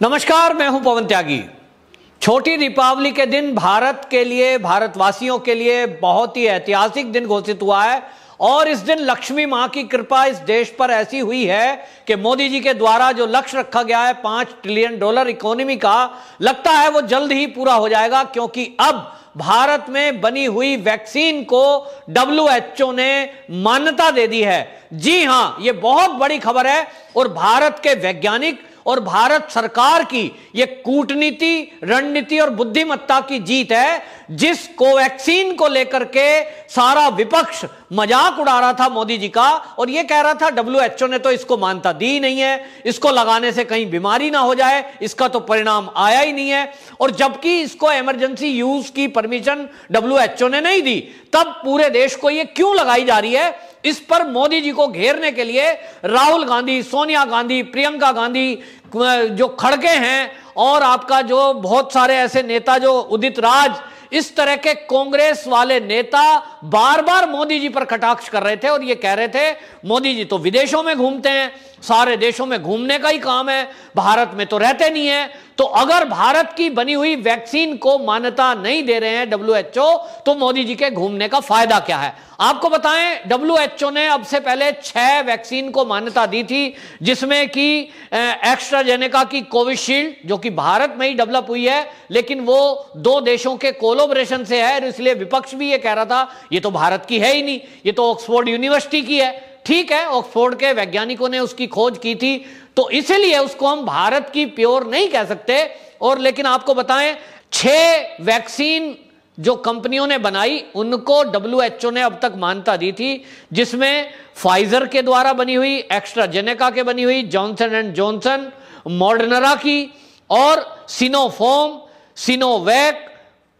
नमस्कार, मैं हूँ पवन त्यागी। छोटी दीपावली के दिन भारत के लिए, भारतवासियों के लिए बहुत ही ऐतिहासिक दिन घोषित हुआ है और इस दिन लक्ष्मी माँ की कृपा इस देश पर ऐसी हुई है कि मोदी जी के द्वारा जो लक्ष्य रखा गया है, पाँच ट्रिलियन डॉलर इकोनॉमी का, लगता है वो जल्द ही पूरा हो जाएगा क्योंकि अब भारत में बनी हुई वैक्सीन को डब्ल्यूएचओ ने मान्यता दे दी है। जी हाँ यह बहुत बड़ी खबर है और भारत के वैज्ञानिक और भारत सरकार की यह कूटनीति रणनीति और बुद्धिमत्ता की जीत है। जिस कोवैक्सीन को लेकर के सारा विपक्ष मज़ाक उड़ा रहा था मोदी जी का, और यह कह रहा था डब्ल्यू ने तो इसको मानता दी नहीं है, इसको लगाने से कहीं बीमारी ना हो जाए, इसका तो परिणाम आया ही नहीं है। और जबकि इसको इमरजेंसी यूज़ की परमिशन डब्ल्यू ने नहीं दी, तब पूरे देश को यह क्यों लगाई जा रही है? इस पर मोदी जी को घेरने के लिए राहुल गांधी, सोनिया गांधी, प्रियंका गांधी जो खड़गे हैं, और आपका जो बहुत सारे ऐसे नेता, जो उदित राज इस तरह के कांग्रेस वाले नेता बार बार मोदी जी पर कटाक्ष कर रहे थे और ये कह रहे थे, मोदी जी तो विदेशों में घूमते हैं सारे देशों में घूमने का ही काम है, भारत में तो रहते नहीं है। तो अगर भारत की बनी हुई वैक्सीन को मान्यता नहीं दे रहे हैं डब्ल्यू तो मोदी जी के घूमने का फ़ायदा क्या है? आपको बताएँ डब्ल्यू ने अब से पहले छह वैक्सीन को मान्यता दी थी, जिसमें कि एक्स्ट्राजेनेका की कोविशील्ड, जो कि भारत में ही डेवलप हुई है, लेकिन वो दो देशों के कोलोबरेशन से है इसलिए विपक्ष भी ये कह रहा था, ये तो भारत की है ही नहीं, ये तो ऑक्सफोर्ड यूनिवर्सिटी की है। ठीक है, ऑक्सफोर्ड के वैज्ञानिकों ने उसकी खोज की थी तो इसीलिए उसको हम भारत की प्योर नहीं कह सकते। और लेकिन आपको बताएँ, छह वैक्सीन जो कंपनियों ने बनाई, उनको डब्ल्यू ने अब तक मान्यता दी थी, जिसमें फाइजर के द्वारा बनी हुई एक्स्ट्राजेनेका के बनी हुई जॉनसन एंड जॉनसन मॉडर्नरा की, और सिनोफोम सिनोवैक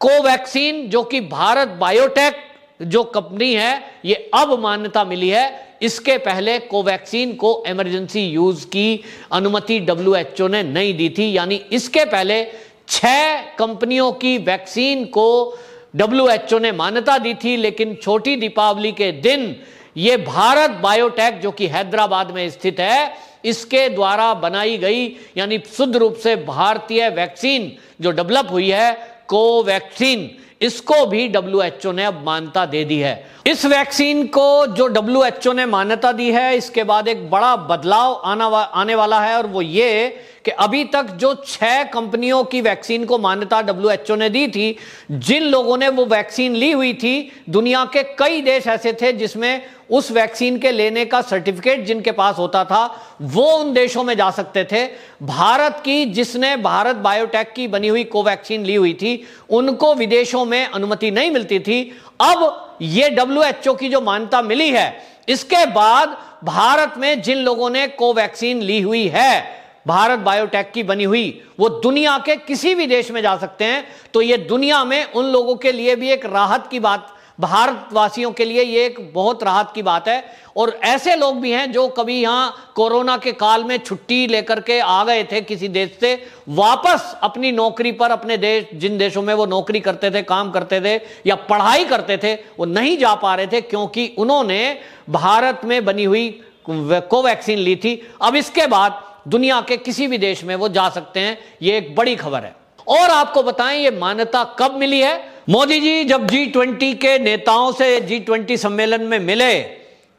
कोवैक्सीन जो कि भारत बायोटेक जो कंपनी है, ये अब मान्यता मिली है। इसके पहले कोवैक्सीन को इमरजेंसी यूज़ की अनुमति डब्ल्यू ने नहीं दी थी, यानी इसके पहले छह कंपनियों की वैक्सीन को डब्ल्यू ने मान्यता दी थी, लेकिन छोटी दीपावली के दिन यह भारत बायोटेक जो कि हैदराबाद में स्थित है, इसके द्वारा बनाई गई, यानी शुद्ध रूप से भारतीय वैक्सीन जो डेवलप हुई है, कोवैक्सीन। इसको भी डब्ल्यू ने अब मान्यता दे दी है। इस वैक्सीन को जो डब्ल्यू ने मान्यता दी है इसके बाद एक बड़ा बदलाव आना वा, आने वाला है और वो ये कि अभी तक जो छह कंपनियों की वैक्सीन को मान्यता डब्ल्यू ने दी थी, जिन लोगों ने वो वैक्सीन ली हुई थी, दुनिया के कई देश ऐसे थे जिसमें उस वैक्सीन के लेने का सर्टिफिकेट जिनके पास होता था, वो उन देशों में जा सकते थे। भारत की जिसने भारत बायोटेक की बनी हुई कोवैक्सीन ली हुई थी, उनको विदेशों में अनुमति नहीं मिलती थी। अब ये डब्ल्यू की जो मान्यता मिली है, इसके बाद भारत में जिन लोगों ने कोवैक्सीन ली हुई है भारत बायोटेक की बनी हुई, वो दुनिया के किसी भी देश में जा सकते हैं तो ये दुनिया में उन लोगों के लिए भी एक राहत की बात, भारतवासियों के लिए ये एक बहुत राहत की बात है। और ऐसे लोग भी हैं जो कभी यहाँ कोरोना के काल में छुट्टी लेकर के आ गए थे किसी देश से, वापस अपनी नौकरी पर, अपने देश, जिन देशों में वो नौकरी करते थे, काम करते थे, या पढ़ाई करते थे, वो नहीं जा पा रहे थे क्योंकि उन्होंने भारत में बनी हुई कोवैक्सीन ली थी। अब इसके बाद दुनिया के किसी भी देश में वो जा सकते हैं, ये एक बड़ी खबर है। और आपको बताएँ, ये मान्यता कब मिली है? मोदी जी, जब जी ट्वेंटी के नेताओं से जी ट्वेंटी सम्मेलन में मिले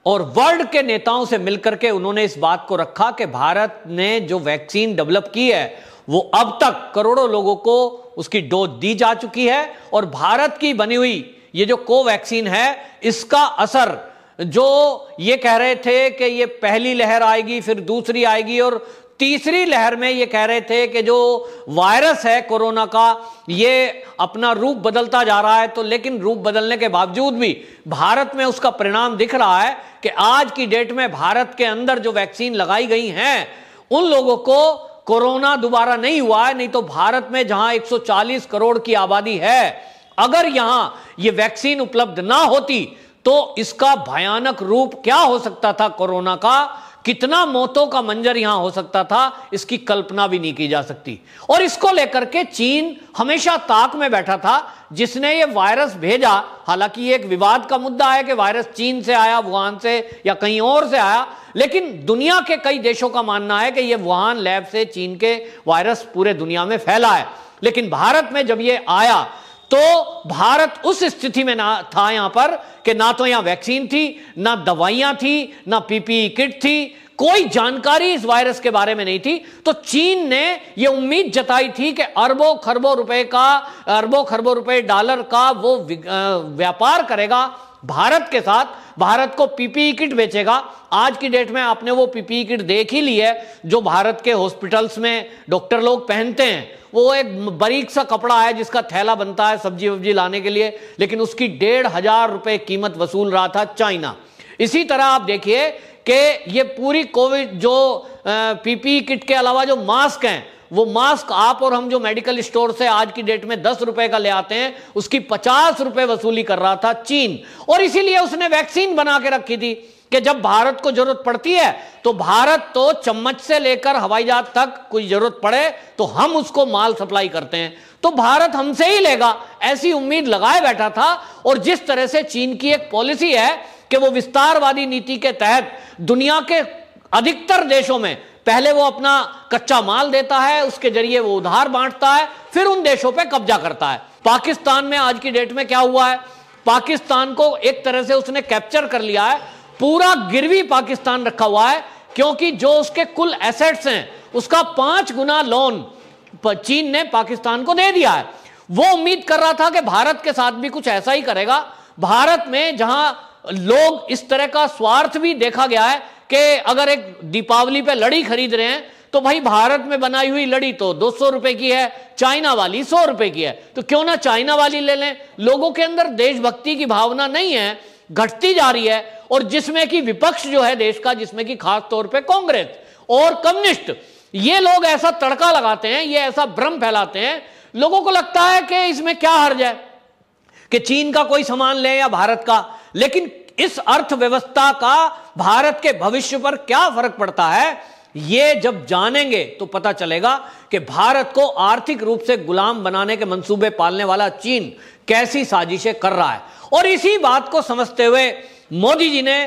और वर्ल्ड के नेताओं से मिलकर के उन्होंने इस बात को रखा कि भारत ने जो वैक्सीन डेवलप की है, वो अब तक करोड़ों लोगों को उसकी डोज दी जा चुकी है और भारत की बनी हुई ये जो कोवैक्सीन है, इसका असर जो ये कह रहे थे कि ये पहली लहर आएगी, फिर दूसरी आएगी और तीसरी लहर में ये कह रहे थे कि जो वायरस है कोरोना का, ये अपना रूप बदलता जा रहा है। तो लेकिन रूप बदलने के बावजूद भी भारत में उसका परिणाम दिख रहा है कि आज की डेट में भारत के अंदर जो वैक्सीन लगाई गई हैं, उन लोगों को कोरोना दोबारा नहीं हुआ है, नहीं तो भारत में जहाँ 140 करोड़ की आबादी है, अगर यहाँ ये वैक्सीन उपलब्ध ना होती तो इसका भयानक रूप क्या हो सकता था कोरोना का? कितना मौतों का मंजर यहाँ हो सकता था? इसकी कल्पना भी नहीं की जा सकती। और इसको लेकर के चीन हमेशा ताक में बैठा था। जिसने ये वायरस भेजा, हालाँकि एक विवाद का मुद्दा है कि वायरस चीन से आया, वुहान से या कहीं और से आया। लेकिन दुनिया के कई देशों का मानना है कि ये वुहान लैब से चीन के वायरस पूरे दुनिया में फैला है। लेकिन भारत में जब ये आया तो भारत उस स्थिति में ना था यहाँ पर कि ना तो यहाँ वैक्सीन थी, ना दवाइयाँ थी, ना पीपीई किट थी, कोई जानकारी इस वायरस के बारे में नहीं थी। तो चीन ने यह उम्मीद जताई थी कि अरबों खरबों रुपए का, अरबों खरबों रुपए डॉलर का वो व्यापार करेगा भारत के साथ भारत को पीपीई किट बेचेगा। आज की डेट में आपने वो पीपीई किट देख ही ली है, जो भारत के हॉस्पिटल्स में डॉक्टर लोग पहनते हैं। वो एक बारीक सा कपड़ा है जिसका थैला बनता है सब्ज़ी वब्जी लाने के लिए, लेकिन उसकी डेढ़ हज़ार रुपए कीमत वसूल रहा था चाइना। इसी तरह आप देखिए कि ये पूरी कोविड जो पीपीई किट के अलावा जो मास्क हैं वो मास्क आप और हम जो मेडिकल स्टोर से आज की डेट में दस रुपए का ले आते हैं, उसकी पचास रुपए वसूली कर रहा था चीन। और इसीलिए उसने वैक्सीन बना के रखी थी कि जब भारत को ज़रूरत पड़ती है तो भारत तो चम्मच से लेकर हवाई जहाज़ तक कोई ज़रूरत पड़े तो हम उसको माल सप्लाई करते हैं। तो भारत हमसे ही लेगा, ऐसी उम्मीद लगाए बैठा था। और जिस तरह से चीन की एक पॉलिसी है कि वो विस्तारवादी नीति के तहत दुनिया के अधिकतर देशों में पहले वो अपना कच्चा माल देता है, उसके ज़रिए वो उधार बांटता है, फिर उन देशों पे कब्जा करता है। पाकिस्तान में आज की डेट में क्या हुआ है? पाकिस्तान को एक तरह से उसने कैप्चर कर लिया है। पूरा गिरवी पाकिस्तान रखा हुआ है, क्योंकि जो उसके कुल एसेट्स हैं, उसका पाँच गुना लोन चीन ने पाकिस्तान को दे दिया है। वो उम्मीद कर रहा था कि भारत के साथ भी कुछ ऐसा ही करेगा। भारत में जहाँ लोग इस तरह का स्वार्थ भी देखा गया है कि अगर एक दीपावली पे लड़ी खरीद रहे हैं तो भाई भारत में बनाई हुई लड़ी तो दो सौ रुपए की है, चाइना वाली सौ रुपए की है। तो क्यों ना चाइना वाली ले लें? लोगों के अंदर देशभक्ति की भावना नहीं है, घटती जा रही है, और जिसमें कि विपक्ष जो है देश का, जिसमें कि खास तौर पे कांग्रेस और कम्युनिस्ट, ये लोग ऐसा तड़का लगाते हैं, ये ऐसा भ्रम फैलाते हैं। लोगों को लगता है कि इसमें क्या हर्ज है? कि चीन का कोई सामान ले या भारत का। लेकिन इस अर्थव्यवस्था का भारत के भविष्य पर क्या फ़र्क पड़ता है, ये जब जानेंगे तो पता चलेगा कि भारत को आर्थिक रूप से गुलाम बनाने के मंसूबे पालने वाला चीन कैसी साजिशें कर रहा है। और इसी बात को समझते हुए मोदी जी ने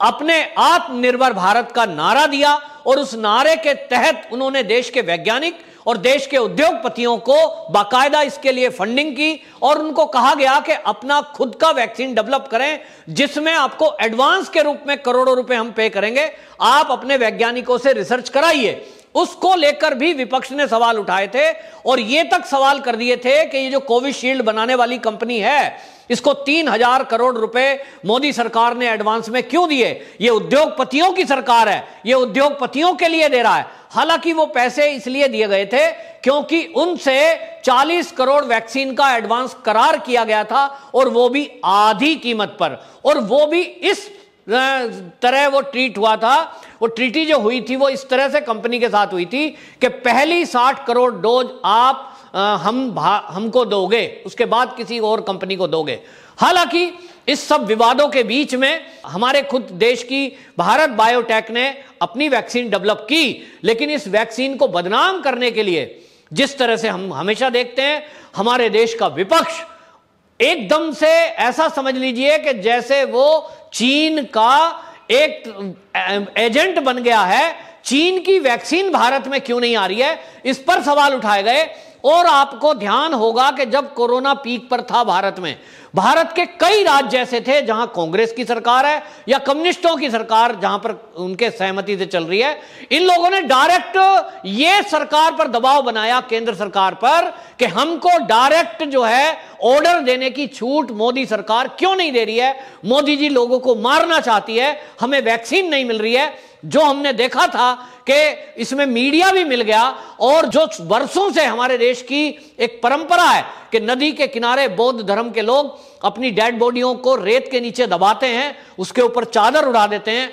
अपने आत्मनिर्भर भारत का नारा दिया और उस नारे के तहत उन्होंने देश के वैज्ञानिक और देश के उद्योगपतियों को बाकायदा इसके लिए फंडिंग की और उनको कहा गया कि अपना खुद का वैक्सीन डेवलप करें, जिसमें आपको एडवांस के रूप में करोड़ों रुपए हम पे करेंगे। आप अपने वैज्ञानिकों से रिसर्च कराइए। उसको लेकर भी विपक्ष ने सवाल उठाए थे और ये तक सवाल कर दिए थे कि ये जो कोविशील्ड बनाने वाली कंपनी है, इसको तीन हज़ार करोड़ रुपए मोदी सरकार ने एडवांस में क्यों दिए? ये उद्योगपतियों की सरकार है, ये उद्योगपतियों के लिए दे रहा है। हालाँकि वो पैसे इसलिए दिए गए थे क्योंकि उनसे 40 करोड़ वैक्सीन का एडवांस करार किया गया था और वो भी आधी कीमत पर। और वो भी इस तरह वो ट्रीट हुआ था। वो ट्रीटी जो हुई थी वो इस तरह से कंपनी के साथ हुई थी कि पहली 60 करोड़ डोज आप आ, हम हमको दोगे उसके बाद किसी और कंपनी को दोगे। हालाँकि इस सब विवादों के बीच में हमारे खुद देश की भारत बायोटेक ने अपनी वैक्सीन डेवलप की लेकिन इस वैक्सीन को बदनाम करने के लिए जिस तरह से हम हमेशा देखते हैं हमारे देश का विपक्ष एकदम से ऐसा समझ लीजिए कि जैसे वो चीन का एक एजेंट बन गया है, चीन की वैक्सीन भारत में क्यों नहीं आ रही है, इस पर सवाल उठाए गए। और आपको ध्यान होगा कि जब कोरोना पीक पर था भारत में भारत के कई राज्य ऐसे थे जहाँ कांग्रेस की सरकार है या कम्युनिस्टों की सरकार जहाँ पर उनके सहमति से चल रही है। इन लोगों ने डायरेक्ट ये सरकार पर दबाव बनाया केंद्र सरकार पर कि हमको डायरेक्ट जो है ऑर्डर देने की छूट मोदी सरकार क्यों नहीं दे रही है? मोदी जी लोगों को मारना चाहती है, हमें वैक्सीन नहीं मिल रही है। जो हमने देखा था कि इसमें मीडिया भी मिल गया और जो वर्षों से हमारे देश की एक परंपरा है कि नदी के किनारे बौद्ध धर्म के लोग अपनी डेड बॉडियों को रेत के नीचे दबाते हैं, उसके ऊपर चादर उड़ा देते हैं।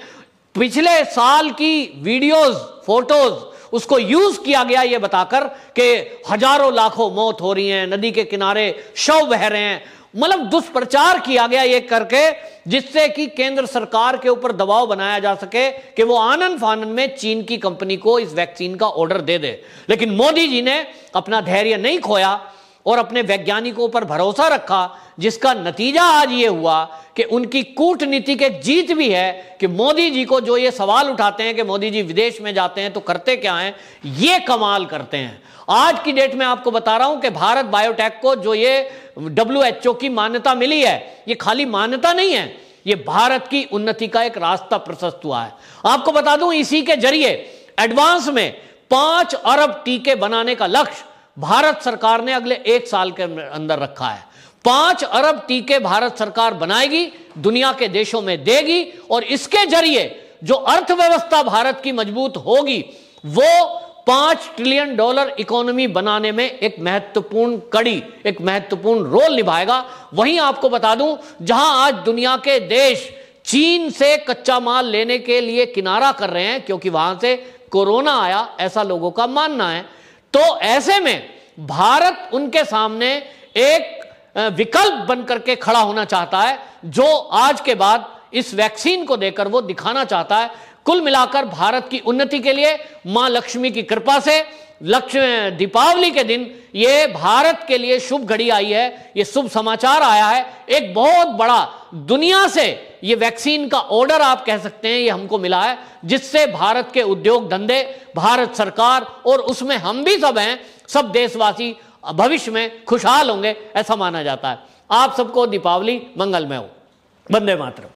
पिछले साल की वीडियोस फ़ोटोज़ उसको यूज़ किया गया ये बताकर कि हज़ारों लाखों मौत हो रही हैं, नदी के किनारे शव बह रहे हैं। मतलब दुष्प्रचार किया गया ये करके, जिससे कि केंद्र सरकार के ऊपर दबाव बनाया जा सके कि वो आनंद फानन में चीन की कंपनी को इस वैक्सीन का ऑर्डर दे दे। लेकिन मोदी जी ने अपना धैर्य नहीं खोया। और अपने वैज्ञानिकों पर भरोसा रखा, जिसका नतीजा आज ये हुआ कि उनकी कूटनीति के जीत भी है कि मोदी जी को जो ये सवाल उठाते हैं कि मोदी जी विदेश में जाते हैं तो करते क्या हैं, ये कमाल करते हैं। आज की डेट में आपको बता रहा हूँ कि भारत बायोटेक को जो ये डब्ल्यू की मान्यता मिली है, ये खाली मान्यता नहीं है, ये भारत की उन्नति का एक रास्ता प्रशस्त हुआ है। आपको बता दूँ, इसी के ज़रिए एडवांस में पाँच अरब टीके बनाने का लक्ष्य भारत सरकार ने अगले एक साल के अंदर रखा है। पाँच अरब टीके भारत सरकार बनाएगी, दुनिया के देशों में देगी, और इसके ज़रिए जो अर्थव्यवस्था भारत की मज़बूत होगी, वो पाँच ट्रिलियन डॉलर इकोनॉमी बनाने में एक महत्वपूर्ण कड़ी, एक महत्वपूर्ण रोल निभाएगा। वहीं आपको बता दूँ, जहाँ आज दुनिया के देश चीन से कच्चा माल लेने के लिए किनारा कर रहे हैं, क्योंकि वहाँ से कोरोना आया, ऐसा लोगों का मानना है। तो ऐसे में भारत उनके सामने एक विकल्प बनकर के खड़ा होना चाहता है, जो आज के बाद इस वैक्सीन को देकर वो दिखाना चाहता है। कुल मिलाकर भारत की उन्नति के लिए माँ लक्ष्मी की कृपा से लक्ष्य दीपावली के दिन ये भारत के लिए शुभ घड़ी आई है, ये शुभ समाचार आया है। एक बहुत बड़ा दुनिया से ये वैक्सीन का ऑर्डर आप कह सकते हैं, ये हमको मिला है, जिससे भारत के उद्योग धंधे, भारत सरकार और उसमें हम भी सब हैं, सब देशवासी भविष्य में खुशहाल होंगे, ऐसा माना जाता है। आप सबको दीपावली मंगलमय हो। वंदे मातरम।